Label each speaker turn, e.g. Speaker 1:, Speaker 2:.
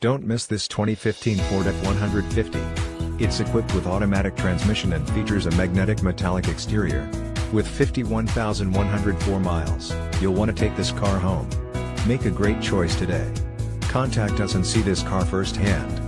Speaker 1: Don't miss this 2015 Ford F-150. It's equipped with automatic transmission and features a magnetic metallic exterior. With 51,104 miles, you'll want to take this car home. Make a great choice today. Contact us and see this car firsthand.